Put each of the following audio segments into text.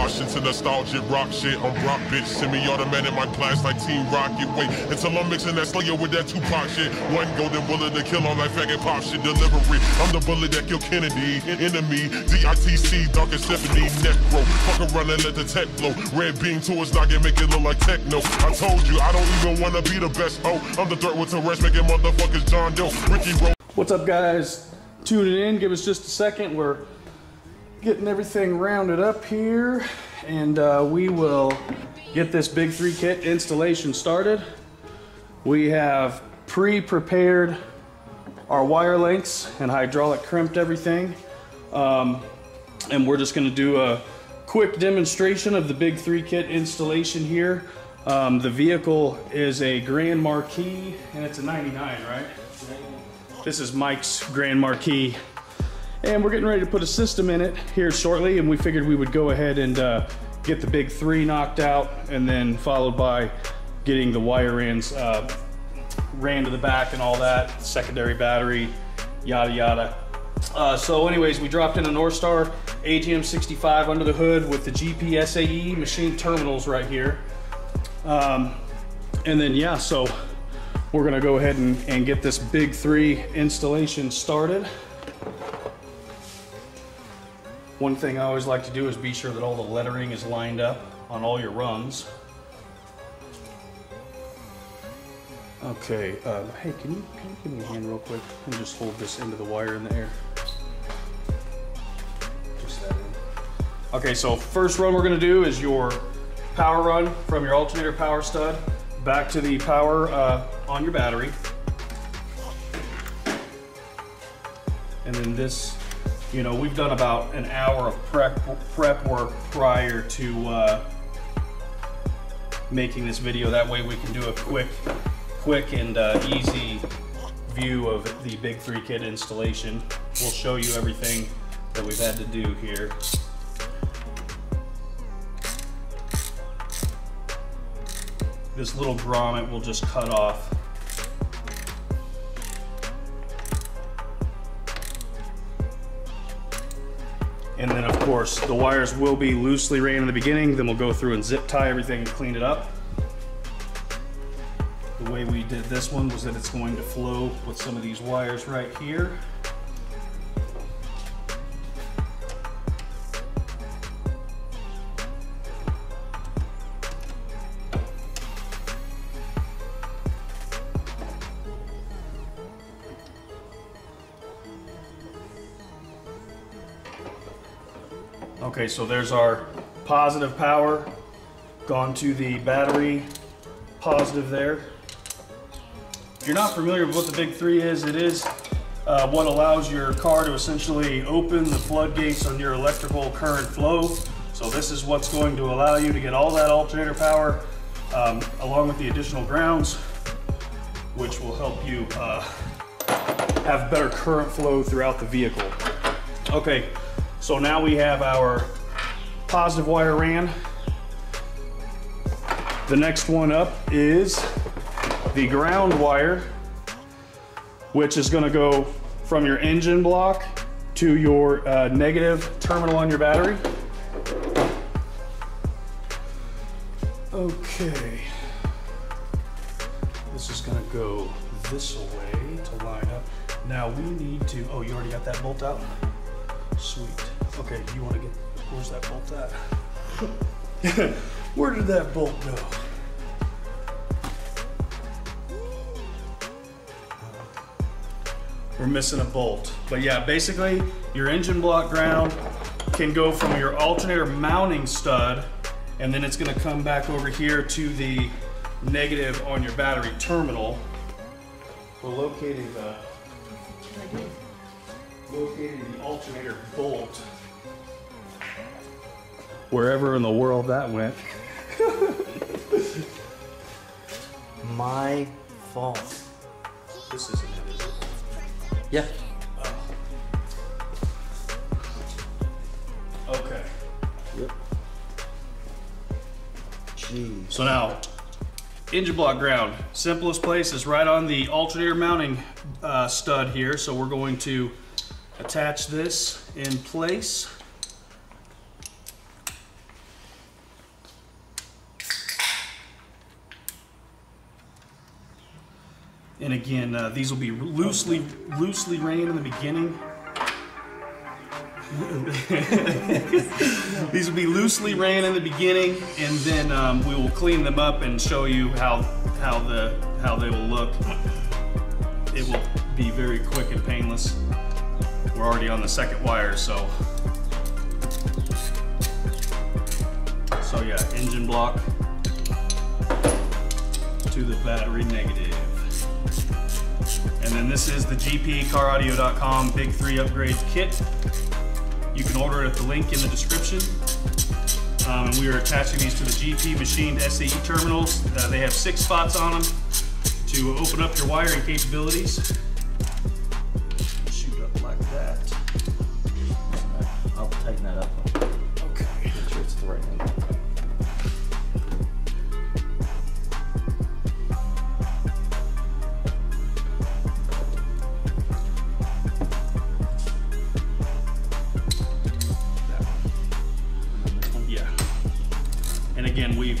Washington nostalgic rock shit. I'm rock bitch, semi-automatic my class like Team Rocket. Wait until I'm mixing that Slayer with that Tupac shit. One golden bullet to kill all that faggot pop shit delivery. I'm the bullet that killed Kennedy, enemy, DITC, Dark and Stephanie, Necro. Fuck around and let the tech blow. Red beam to his noggin, make it look like techno. I told you, I don't even wanna be the best hoe. I'm the threat with rest, making motherfuckers John Doe. Ricky Roll. What's up, guys? Tuning in. Give us just a second. We're getting everything rounded up here, and uh, we will get this Big 3 kit installation started. We have pre-prepared our wire links and hydraulic crimped everything. Um, and we're just gonna do a quick demonstration of the Big 3 kit installation here. Um, the vehicle is a Grand Marquis, and it's a 99, right? This is Mike's Grand Marquis. And we're getting ready to put a system in it here shortly, and we figured we would go ahead and uh, get the big three knocked out, and then followed by getting the wire ends uh, ran to the back and all that, secondary battery, yada yada. Uh, so anyways, we dropped in a Northstar AGM 65 under the hood with the GPSAE machine terminals right here. Um, and then yeah, so we're gonna go ahead and, and get this big three installation started. One thing I always like to do is be sure that all the lettering is lined up on all your runs. Okay, um, hey, can you, can you give me a hand real quick and just hold this into the wire in the air? Just that in. Okay, so first run we're gonna do is your power run from your alternator power stud back to the power uh, on your battery. And then this, you know, we've done about an hour of prep, prep work prior to uh, making this video. That way we can do a quick, quick and uh, easy view of the Big 3 kit installation. We'll show you everything that we've had to do here. This little grommet will just cut off. And then of course, the wires will be loosely ran in the beginning, then we'll go through and zip tie everything and clean it up. The way we did this one was that it's going to flow with some of these wires right here. Okay, so there's our positive power gone to the battery, positive there. If you're not familiar with what the Big Three is, it is uh, what allows your car to essentially open the floodgates on your electrical current flow. So this is what's going to allow you to get all that alternator power um, along with the additional grounds, which will help you uh, have better current flow throughout the vehicle. Okay, so now we have our positive wire ran. The next one up is the ground wire, which is gonna go from your engine block to your uh, negative terminal on your battery. Okay. This is gonna go this way to line up. Now we need to, oh, you already got that bolt out? Sweet. Okay, you want to get, where's that bolt at? Where did that bolt go? We're missing a bolt. But yeah, basically, your engine block ground can go from your alternator mounting stud, and then it's gonna come back over here to the negative on your battery terminal. We're locating the locating the alternator bolt wherever in the world that went. My fault. This isn't it, is it? Yeah. Okay. Yep. Jeez. So now, engine block ground. Simplest place is right on the alternator mounting uh, stud here. So we're going to attach this in place. And again, uh, these will be loosely loosely ran in the beginning. these will be loosely ran in the beginning, and then um, we will clean them up and show you how how the how they will look. It will be very quick and painless. We're already on the second wire, so so yeah, engine block to the battery negative. And then this is the GPCarAudio.com Big 3 Upgrade Kit. You can order it at the link in the description. Um, and we are attaching these to the GP machined SAE terminals. Uh, they have six spots on them to open up your wiring capabilities.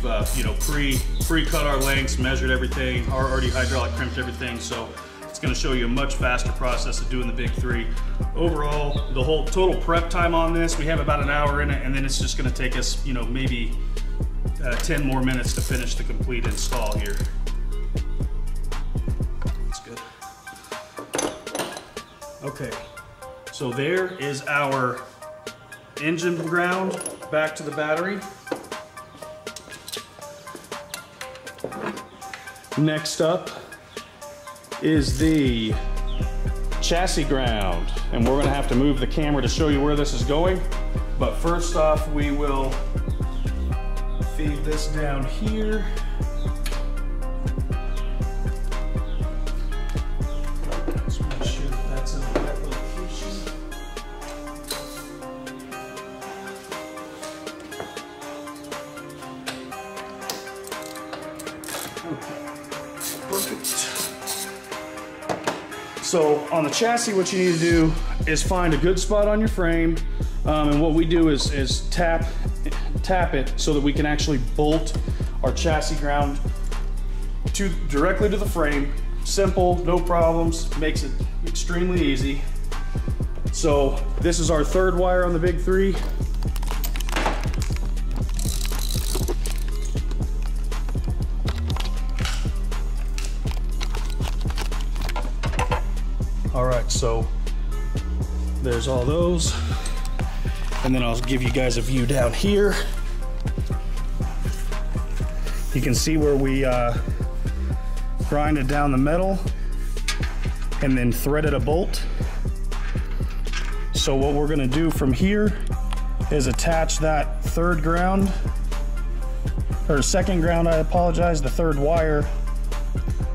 We've uh, you know pre pre cut our lengths, measured everything, already hydraulic crimped everything, so it's going to show you a much faster process of doing the big three. Overall, the whole total prep time on this, we have about an hour in it, and then it's just going to take us you know maybe uh, 10 more minutes to finish the complete install here. That's good. Okay, so there is our engine ground back to the battery. Next up is the chassis ground, and we're gonna have to move the camera to show you where this is going. But first off, we will feed this down here. So on the chassis, what you need to do is find a good spot on your frame. Um, and what we do is, is tap, tap it so that we can actually bolt our chassis ground to directly to the frame. Simple, no problems, makes it extremely easy. So this is our third wire on the big three. So there's all those. And then I'll give you guys a view down here. You can see where we uh, grinded down the metal and then threaded a bolt. So what we're gonna do from here is attach that third ground, or second ground, I apologize, the third wire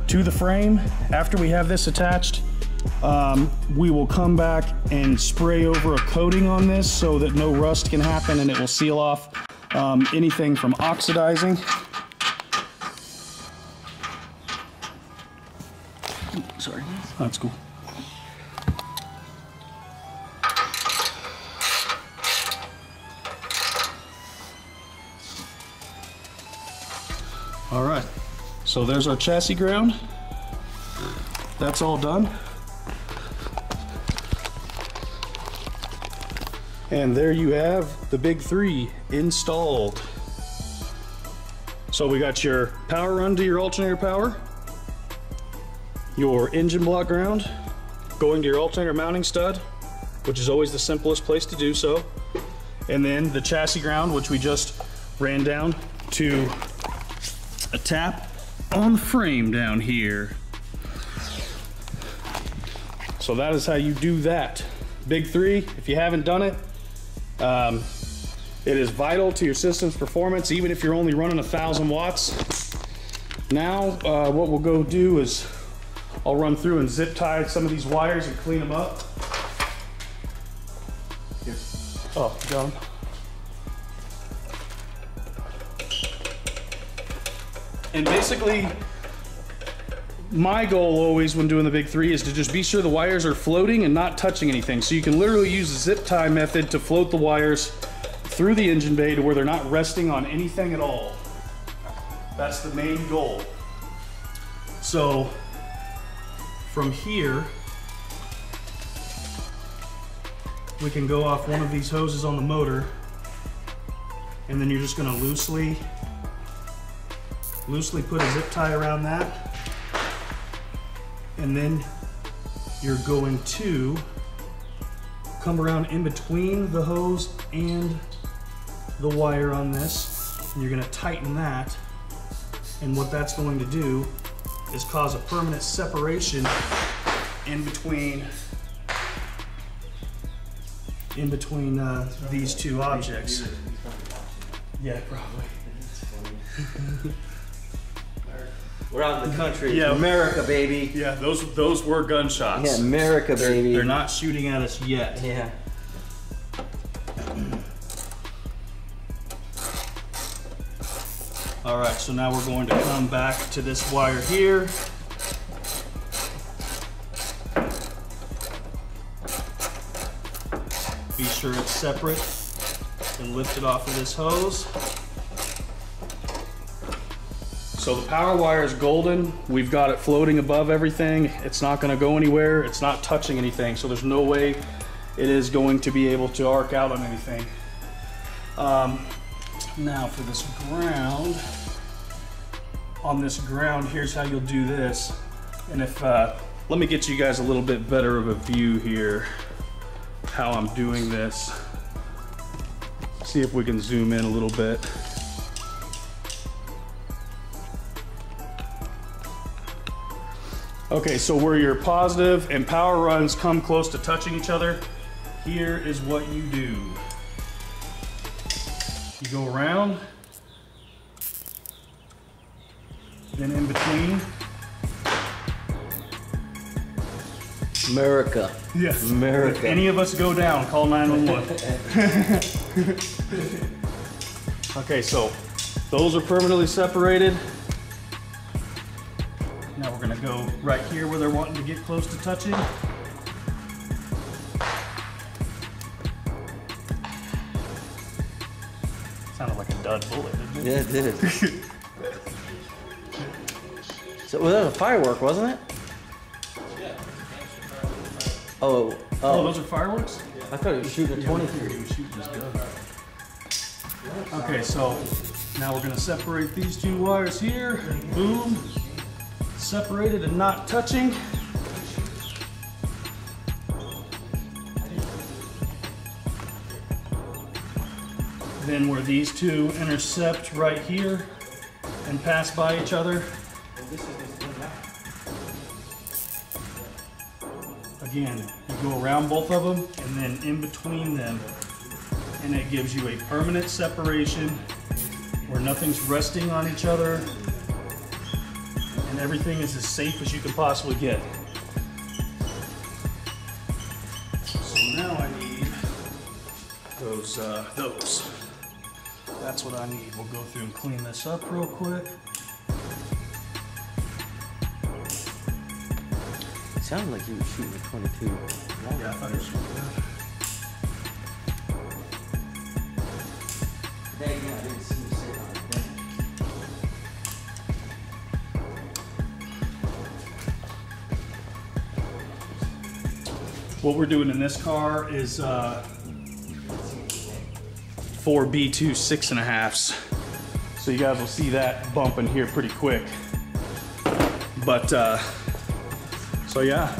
to the frame. After we have this attached, um, we will come back and spray over a coating on this so that no rust can happen and it will seal off um, anything from oxidizing. Sorry, that's cool. All right, so there's our chassis ground. That's all done. And there you have the big three installed. So we got your power run to your alternator power, your engine block ground, going to your alternator mounting stud, which is always the simplest place to do so, and then the chassis ground, which we just ran down to a tap on the frame down here. So that is how you do that. Big three, if you haven't done it, um, it is vital to your system's performance, even if you're only running a thousand watts. Now, uh, what we'll go do is I'll run through and zip tie some of these wires and clean them up. Oh, 'em. And basically, my goal always when doing the big three is to just be sure the wires are floating and not touching anything. So you can literally use the zip tie method to float the wires through the engine bay to where they're not resting on anything at all. That's the main goal. So from here, we can go off one of these hoses on the motor and then you're just gonna loosely, loosely put a zip tie around that. And then you're going to come around in between the hose and the wire on this. And you're gonna tighten that. And what that's going to do is cause a permanent separation in between in between uh, these two objects. Yeah, probably. We're out in the country. Yeah. America, baby. Yeah, those those were gunshots. Yeah, America, they're, baby. they're not shooting at us yet. Yeah. All right, so now we're going to come back to this wire here. Be sure it's separate and lift it off of this hose. So the power wire is golden. We've got it floating above everything. It's not gonna go anywhere. It's not touching anything. So there's no way it is going to be able to arc out on anything. Um, now for this ground, on this ground, here's how you'll do this. And if, uh, let me get you guys a little bit better of a view here, how I'm doing this. See if we can zoom in a little bit. Okay, so where your positive and power runs come close to touching each other, here is what you do. You go around, then in between. America. Yes. America. If any of us go down, call 911. okay, so those are permanently separated. Now we're gonna go right here where they're wanting to get close to touching. Sounded like a dud bullet, didn't it? Yeah, it did. so well, that was a firework, wasn't it? Oh, Oh, oh, those are fireworks? I thought it was shooting a 23. He was shooting his gun. Okay, so now we're gonna separate these two wires here. Boom. Separated and not touching. Then where these two intercept right here and pass by each other. Again, you go around both of them and then in between them and it gives you a permanent separation where nothing's resting on each other and everything is as safe as you can possibly get. So now I need those, uh, those. That's what I need. We'll go through and clean this up real quick. Sounded like he was shooting a 22. Yeah, I thought it was What we're doing in this car is uh, four B2 six and a halfs. So you guys will see that bumping here pretty quick. But uh, so yeah,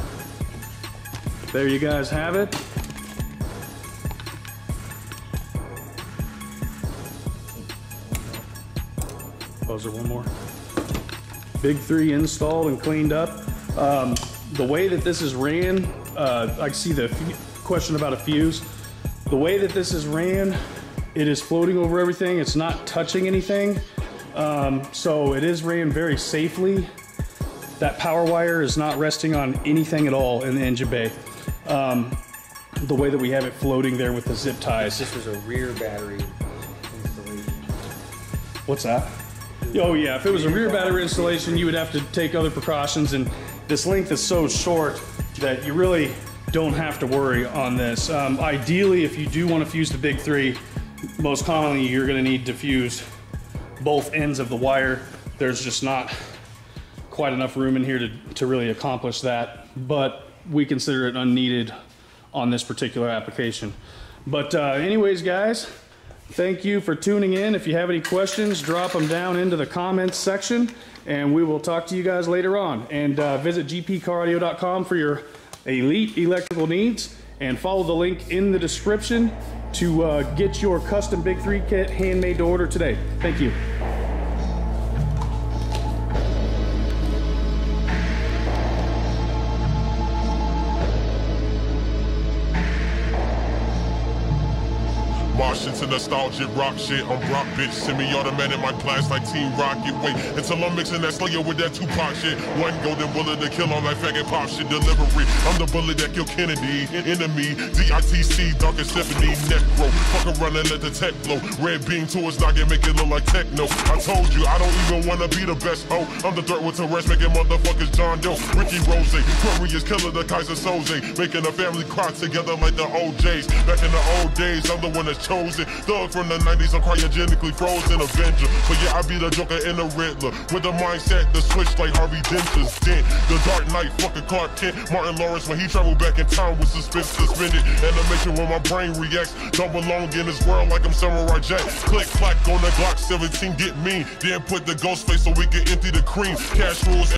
there you guys have it. Is one more? Big three installed and cleaned up. Um, the way that this is ran, uh, I see the question about a fuse. The way that this is ran, it is floating over everything. It's not touching anything. Um, so it is ran very safely. That power wire is not resting on anything at all in the engine bay. Um, the way that we have it floating there with the zip ties. This was a rear battery installation. What's that? Oh yeah, if it was a rear battery installation, you would have to take other precautions and this length is so short that you really don't have to worry on this. Um, ideally, if you do want to fuse the big three, most commonly you're gonna need to fuse both ends of the wire. There's just not quite enough room in here to, to really accomplish that. but we consider it unneeded on this particular application. But uh, anyways, guys, thank you for tuning in. If you have any questions, drop them down into the comments section, and we will talk to you guys later on. And uh, visit gpcaraudio.com for your elite electrical needs, and follow the link in the description to uh, get your custom Big 3 kit handmade to order today. Thank you. To nostalgic rock shit. I'm rock bitch. Semi-automatic in my class like Team Rocket. Wait until I'm mixing that slayer with that Tupac shit. One golden bullet to kill on like faggot pop shit delivery. I'm the bullet that killed Kennedy. Enemy. D-I-T-C. Dark and Stephanie. Necro. Fuck around and let the tech blow. Red beam to his noggin. Make it look like techno. I told you I don't even wanna be the best hoe. I'm the dirt with rest. Making motherfuckers John Doe. Ricky Rose. Aquarius killer the Keyser Soze. Making a family cry together like the OJs. Back in the old days, I'm the one that's chosen. Thug from the 90s, I'm cryogenically frozen Avenger. But yeah, I be the Joker and the Riddler. With the mindset, the switch like Harvey Dent's dent. The Dark Knight, fucking Clark Kent. Martin Lawrence, when he traveled back in time with suspend suspended. Animation when my brain reacts. Don't belong in this world like I'm Samurai Jack. Click, clack on the Glock 17, get mean. Then put the ghost face so we can empty the cream. Cash rules.